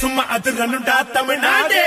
சும்மா அதிரனுடா தமிழ்நாடு.